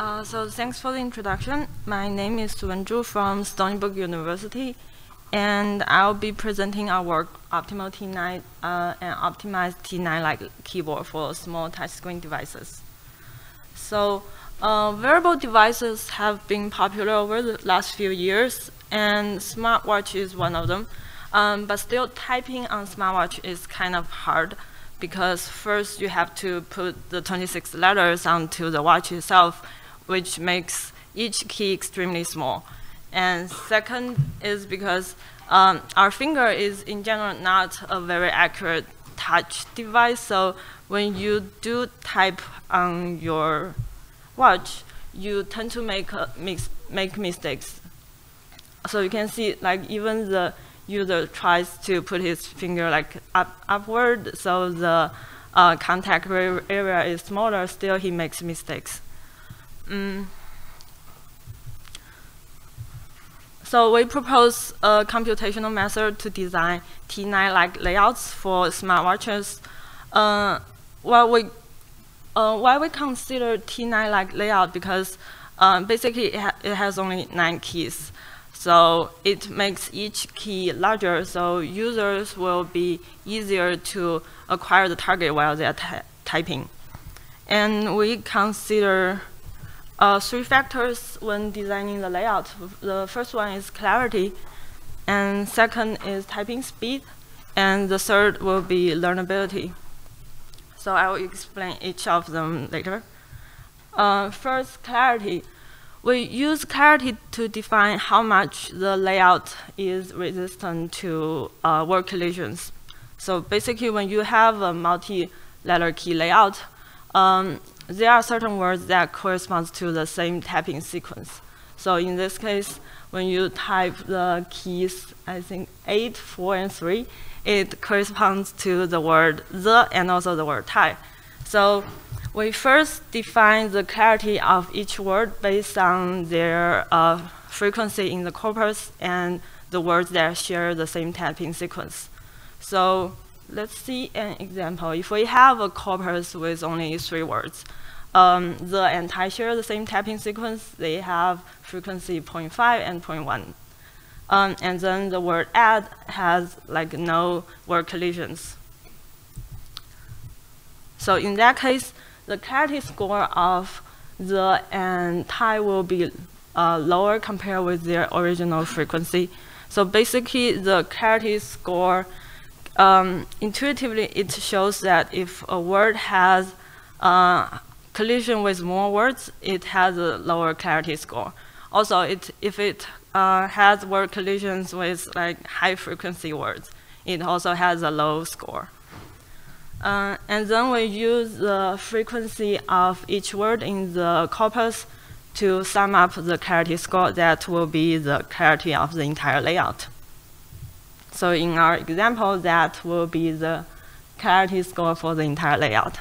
Uh, so thanks for the introduction. My name is Suwen Zhu from Stony Brook University, and I'll be presenting our work, Optimal T9 uh, and Optimized T9-like keyboard for small touchscreen devices. So uh, wearable devices have been popular over the last few years, and smartwatch is one of them. Um, but still, typing on smartwatch is kind of hard because first you have to put the 26 letters onto the watch itself, which makes each key extremely small. And second is because um, our finger is in general not a very accurate touch device, so when you do type on your watch, you tend to make, uh, mix, make mistakes. So you can see like even the user tries to put his finger like up, upward, so the uh, contact area is smaller, still he makes mistakes. Mm. So we propose a computational method to design T9-like layouts for smartwatches. Uh, well, we, uh, why we consider T9-like layout because uh, basically it, ha it, has only nine keys. So it makes each key larger, so users will be easier to acquire the target while they're typing. And we consider uh, three factors when designing the layout. The first one is clarity, and second is typing speed, and the third will be learnability. So I will explain each of them later. Uh, first, clarity. We use clarity to define how much the layout is resistant to uh, word collisions. So basically, when you have a multi-letter key layout, um, there are certain words that correspond to the same typing sequence. So in this case, when you type the keys, I think 8, 4, and 3, it corresponds to the word the and also the word type. So we first define the clarity of each word based on their uh, frequency in the corpus and the words that share the same typing sequence. So let's see an example. If we have a corpus with only three words, um, the and share the same typing sequence. They have frequency 0.5 and 0.1. Um, and then the word add has like no word collisions. So in that case, the clarity score of the and tie will be uh, lower compared with their original frequency. So basically, the clarity score, um, intuitively, it shows that if a word has uh, collision with more words, it has a lower clarity score. Also, it, if it uh, has word collisions with like high frequency words, it also has a low score. Uh, and then we use the frequency of each word in the corpus to sum up the clarity score that will be the clarity of the entire layout. So in our example, that will be the clarity score for the entire layout.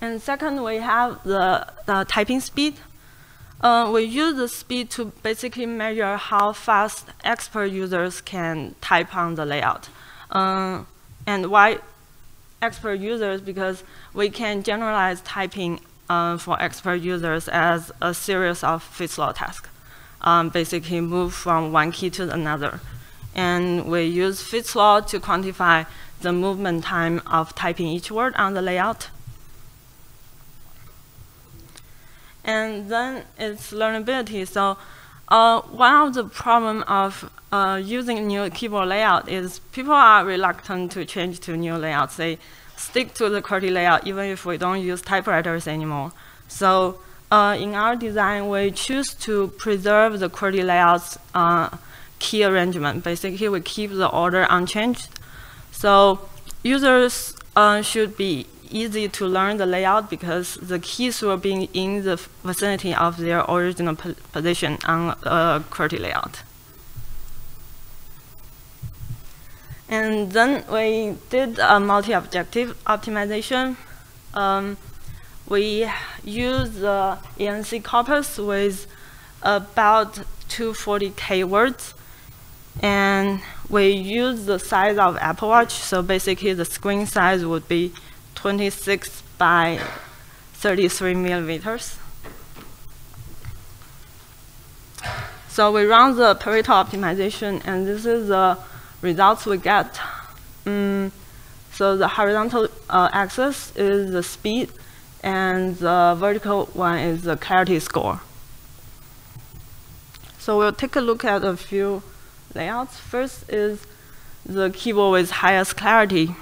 And second, we have the, the typing speed. Uh, we use the speed to basically measure how fast expert users can type on the layout. Uh, and why expert users? Because we can generalize typing uh, for expert users as a series of Fitts-law tasks. Um, basically move from one key to another. And we use Fitts-law to quantify the movement time of typing each word on the layout. And then it's learnability. So uh, one of the problem of uh, using new keyboard layout is people are reluctant to change to new layouts. They stick to the QWERTY layout even if we don't use typewriters anymore. So uh, in our design, we choose to preserve the QWERTY layout's uh, key arrangement. Basically, we keep the order unchanged. So users uh, should be easy to learn the layout because the keys will be in the vicinity of their original po position on a QWERTY layout. And then we did a multi-objective optimization. Um, we used the ANC corpus with about 240k words. And we use the size of Apple Watch. So basically the screen size would be 26 by 33 millimeters. So we run the Pareto optimization, and this is the results we get. Mm, so the horizontal uh, axis is the speed, and the vertical one is the clarity score. So we'll take a look at a few layouts. First is the keyboard with highest clarity.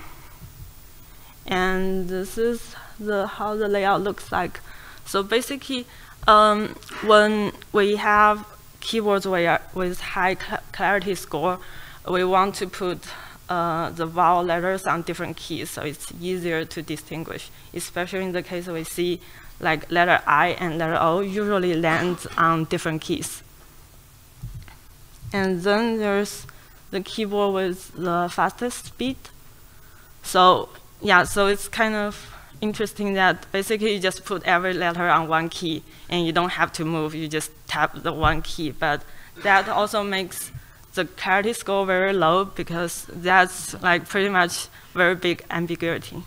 And this is the how the layout looks like. So basically, um, when we have keyboards with high cl clarity score, we want to put uh, the vowel letters on different keys, so it's easier to distinguish, especially in the case we see like letter I and letter O usually land on different keys. And then there's the keyboard with the fastest speed. So yeah, so it's kind of interesting that basically you just put every letter on one key and you don't have to move, you just tap the one key. But that also makes the clarity score very low because that's like pretty much very big ambiguity.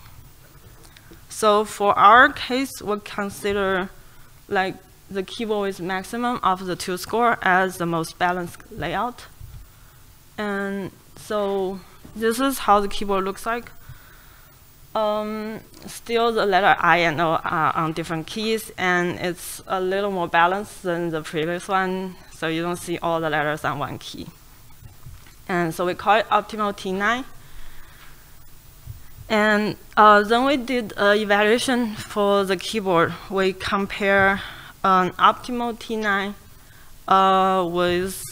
So for our case, we consider like the keyboard with maximum of the two score as the most balanced layout. And so this is how the keyboard looks like. Um, still, the letter I and O are on different keys, and it's a little more balanced than the previous one, so you don't see all the letters on one key. And so we call it optimal T9. And uh, then we did an evaluation for the keyboard. We compare an optimal T9 uh, with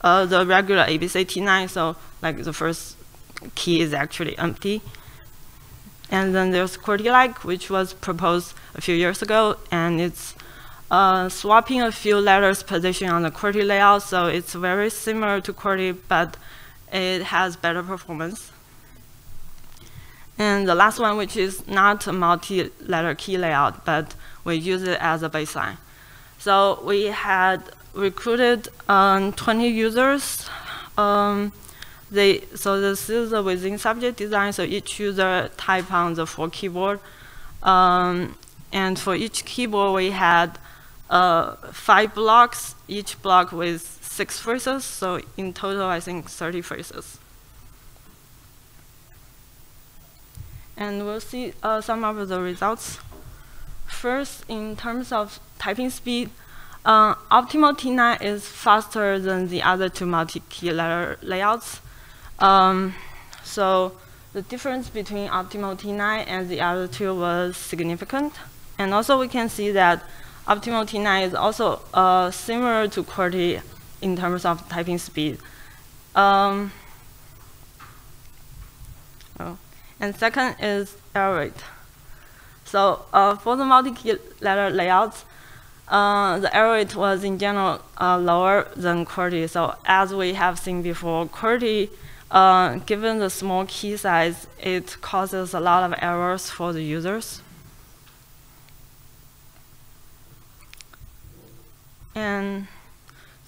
uh, the regular ABC T9, so like the first key is actually empty. And then there's QWERTY-like, which was proposed a few years ago, and it's uh, swapping a few letters position on the QWERTY layout, so it's very similar to QWERTY, but it has better performance. And the last one, which is not a multi-letter key layout, but we use it as a baseline. So we had recruited um, 20 users um, they, so this is within subject design, so each user type on the four keyboard. Um, and for each keyboard, we had uh, five blocks, each block with six phrases, so in total, I think 30 phrases. And we'll see uh, some of the results. First, in terms of typing speed, uh, optimal T9 is faster than the other two multi-key layouts. Um, so the difference between optimal T9 and the other two was significant. And also we can see that optimal T9 is also uh, similar to QWERTY in terms of typing speed. Um, oh. And second is error rate. So uh, for the multi-key letter layouts, uh, the error rate was in general uh, lower than QWERTY. So as we have seen before, QWERTY uh, given the small key size, it causes a lot of errors for the users. And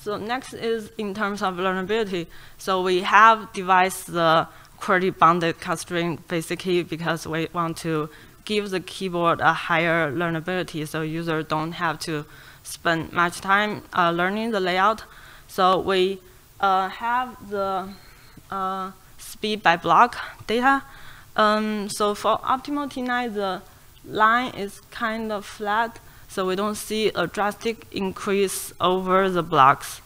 so next is in terms of learnability. So we have devised the QWERTY bounded constraint basically because we want to give the keyboard a higher learnability so users don't have to spend much time uh, learning the layout. So we uh, have the speed by block data. Um, so for optimal T9, the line is kind of flat, so we don't see a drastic increase over the blocks.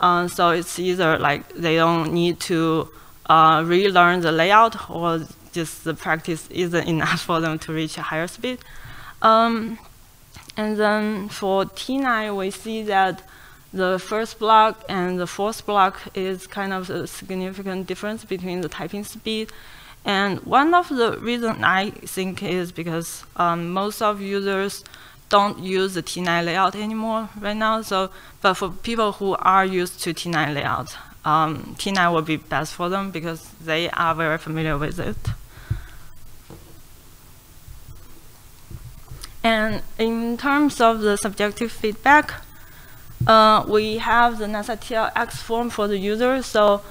Uh, so it's either like they don't need to uh, relearn the layout or just the practice isn't enough for them to reach a higher speed. Um, and then for T9, we see that the first block and the fourth block is kind of a significant difference between the typing speed. And one of the reasons I think is because um, most of users don't use the T9 layout anymore right now. So, but for people who are used to T9 layout, um, T9 will be best for them because they are very familiar with it. And in terms of the subjective feedback, uh, we have the NASA-TLX form for the user, so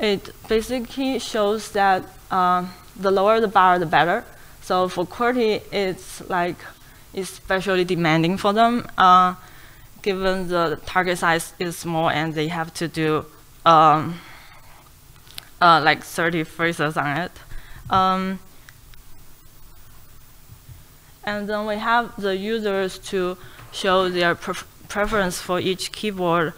it basically shows that uh, the lower the bar, the better. So for QWERTY, it's like especially demanding for them, uh, given the target size is small and they have to do um, uh, like 30 phrases on it. Um, and then we have the users to show their preference for each keyboard.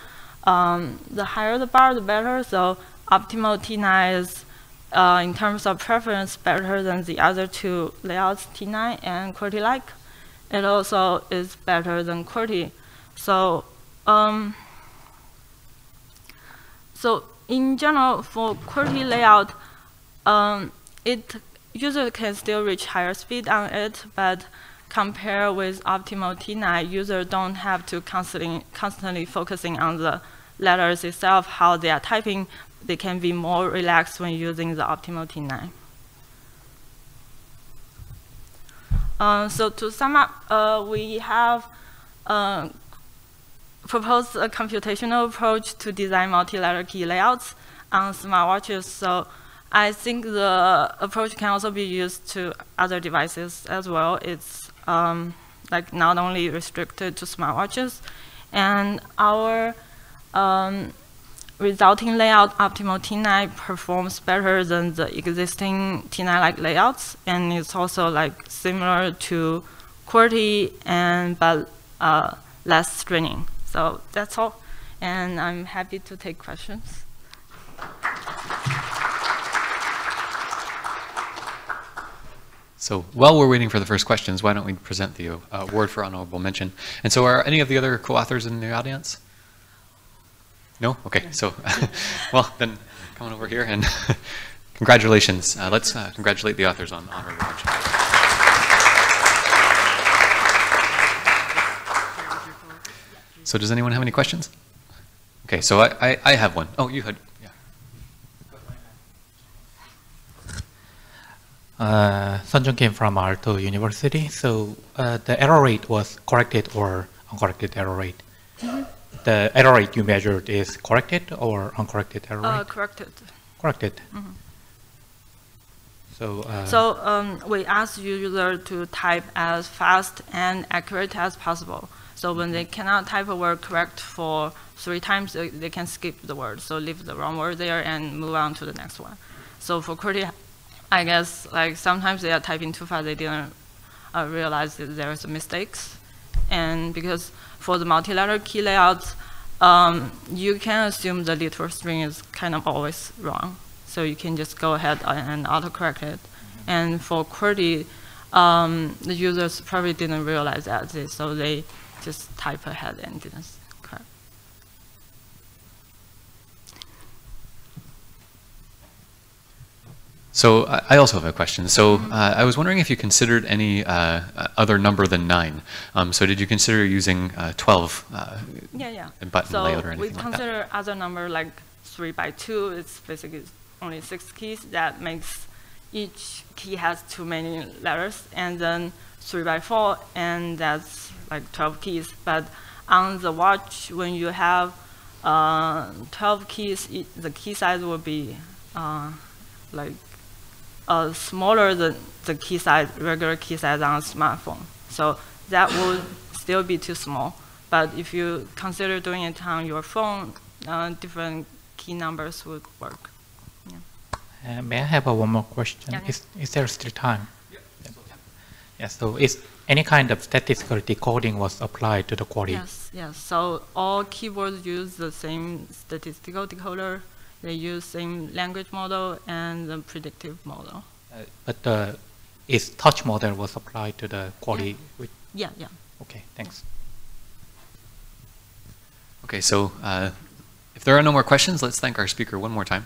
Um, the higher the bar, the better. So Optimal T9 is, uh, in terms of preference, better than the other two layouts, T9 and QWERTY-like. It also is better than QWERTY. So, um, so in general, for QWERTY layout, um, it user can still reach higher speed on it, but compare with Optimal T9, users don't have to constantly, constantly focusing on the letters itself, how they are typing. They can be more relaxed when using the Optimal T9. Uh, so to sum up, uh, we have uh, proposed a computational approach to design multi-letter key layouts on smartwatches. So I think the approach can also be used to other devices as well. It's um, like not only restricted to smartwatches. And our um, resulting layout, optimal T9, performs better than the existing T9-like layouts, and it's also like similar to QWERTY and but uh, less straining. So that's all, and I'm happy to take questions. So while we're waiting for the first questions, why don't we present the uh, award for honorable mention? And so are any of the other co-authors in the audience? No? Okay, so, well, then come on over here and congratulations. Uh, let's uh, congratulate the authors on honorable mention. So does anyone have any questions? Okay, so I, I, I have one. Oh, you had, Uh, came from Aalto University. So uh, the error rate was corrected or uncorrected error rate. The error rate you measured is corrected or uncorrected error Uh, rate? corrected. corrected. So, uh, So um, we ask user to type as fast and accurate as possible. So when they cannot type a word correct for three times, they, they can skip the word. So leave the wrong word there and move on to the next one. So for QWERTY, I guess like sometimes they are typing too fast, they didn't uh, realize that there's a mistakes. And because for the multi-letter key layouts, um, you can assume the literal string is kind of always wrong. So you can just go ahead and autocorrect it. And for QWERTY, um, the users probably didn't realize that, so they just type ahead and didn't correct. So I also have a question. So uh, I was wondering if you considered any uh, other number than nine. Um, so did you consider using uh, 12 uh, Yeah, yeah. button so layout or we anything like that? we consider other number like three by two. It's basically only six keys. That makes each key has too many letters, and then three by four, and that's like 12 keys. But on the watch, when you have uh, 12 keys, it, the key size will be uh, like uh, smaller than the key size, regular key size on a smartphone. So that would still be too small. But if you consider doing it on your phone, uh, different key numbers would work. uh, may I have a one more question? Yeah, yeah. Is, is there still time? Yeah, so is any kind of statistical decoding was applied to the QWERTY? Yes, yes. So all keyboards use the same statistical decoder. They use same language model and the predictive model. Uh, but the is touch model was applied to the QWERTY? With, Yeah, yeah. okay, thanks. Okay, so uh, if there are no more questions, let's thank our speaker one more time.